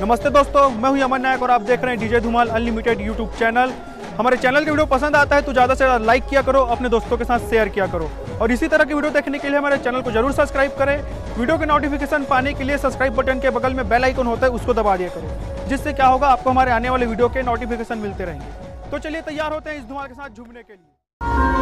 नमस्ते दोस्तों, मैं हूँ अमन नायक और आप देख रहे हैं DJ Dhumal unlimited YouTube channel. हमारे चैनल की वीडियो पसंद आता है तो ज़्यादा से ज़्यादा लाइक किया करो, अपने दोस्तों के साथ शेयर किया करो। और इसी तरह की वीडियो देखने के लिए हमारे चैनल को ज़रूर सब्सक्राइब करें। वीडियो के नोटिफिकेशन पाने के लिए सब्सक्राइब बटन के बगल में बेल आइकन होता है, उसको दबा दिया करो, जिससे क्या होगा, आपको हमारे आने वाले वीडियो के नोटिफिकेशन मिलते रहेंगे। तो चलिए तैयार होते हैं इस धुमाल के साथ झूमने के लिए।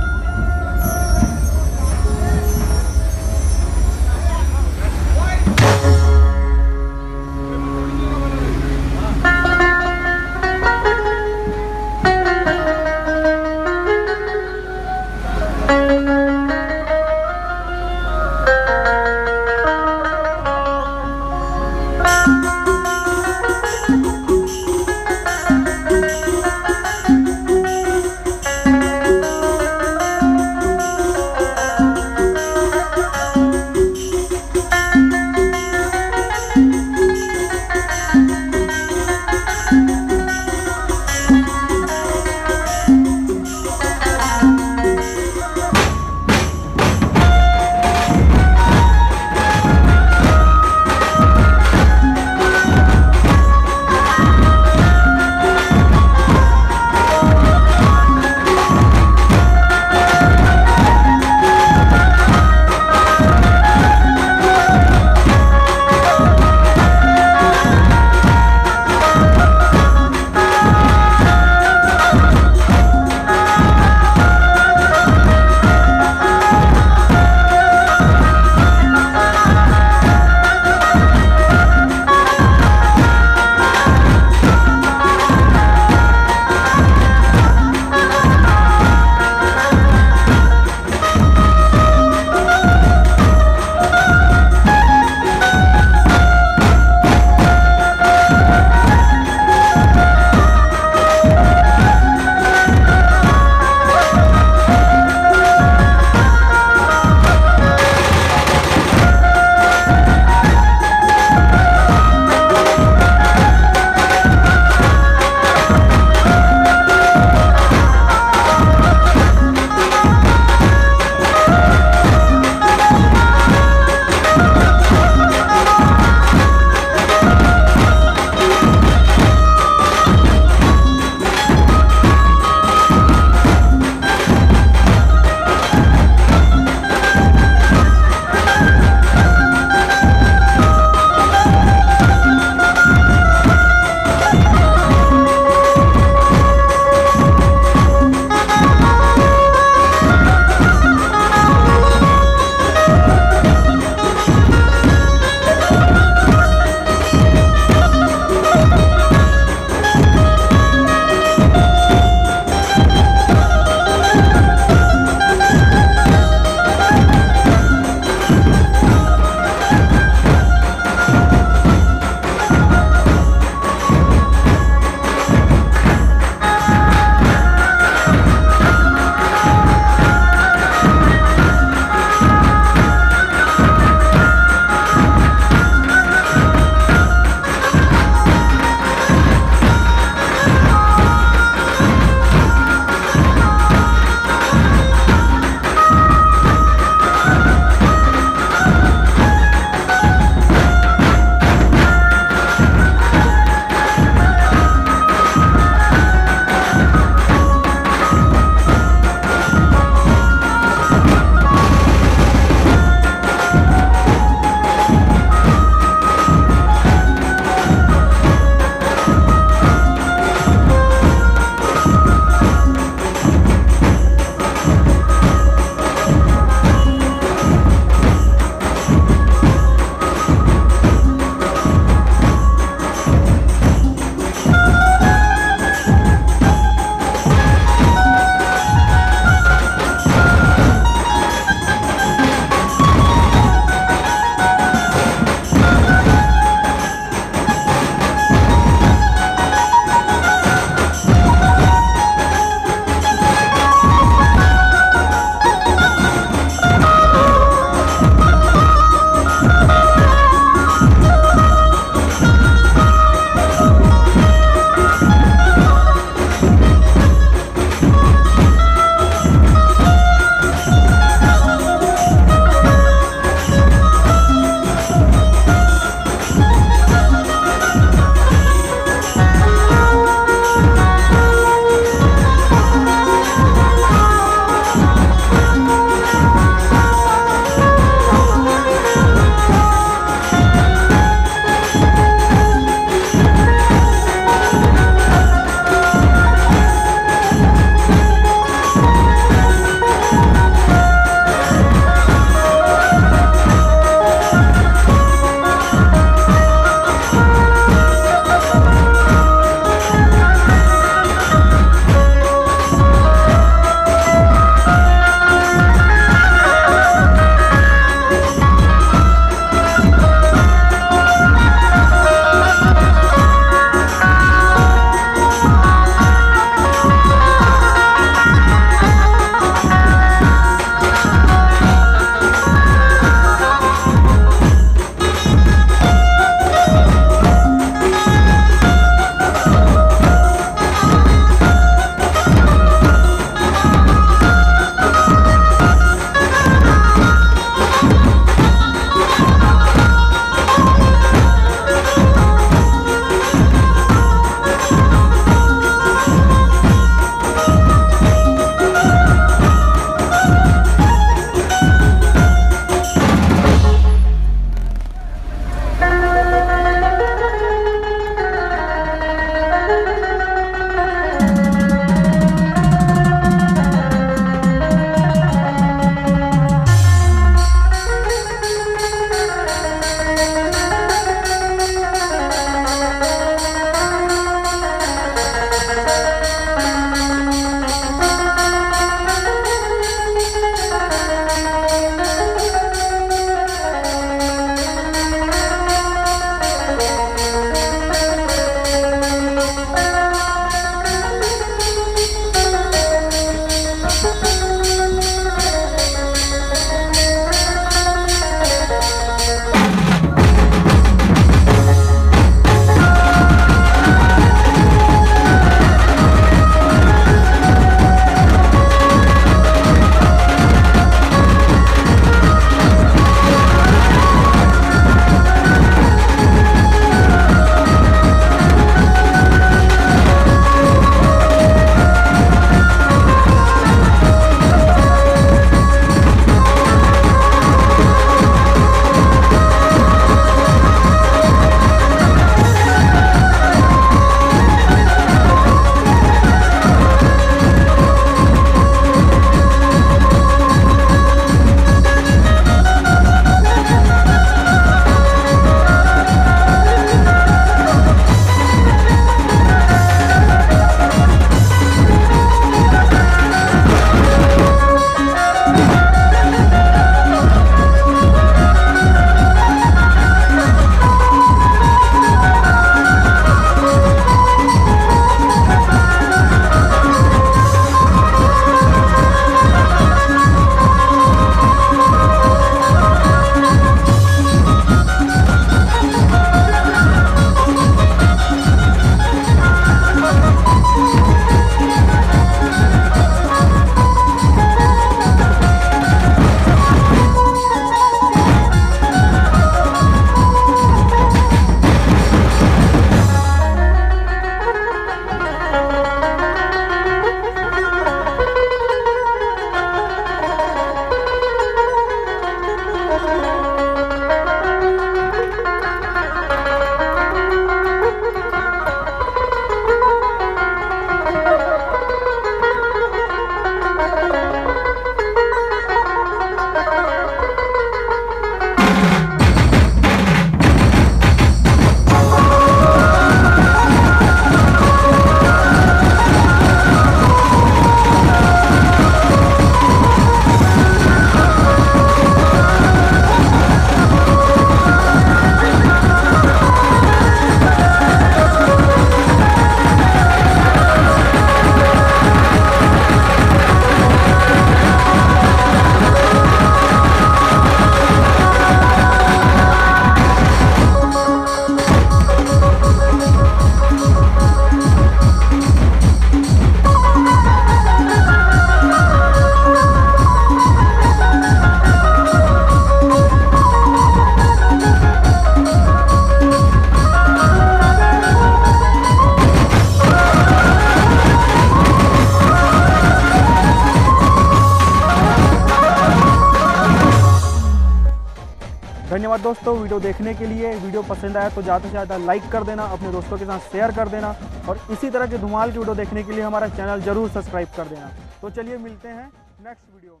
धन्यवाद दोस्तों वीडियो देखने के लिए। वीडियो पसंद आया तो ज़्यादा से ज़्यादा लाइक कर देना, अपने दोस्तों के साथ शेयर कर देना और इसी तरह के धुमाल की वीडियो देखने के लिए हमारा चैनल ज़रूर सब्सक्राइब कर देना। तो चलिए मिलते हैं नेक्स्ट वीडियो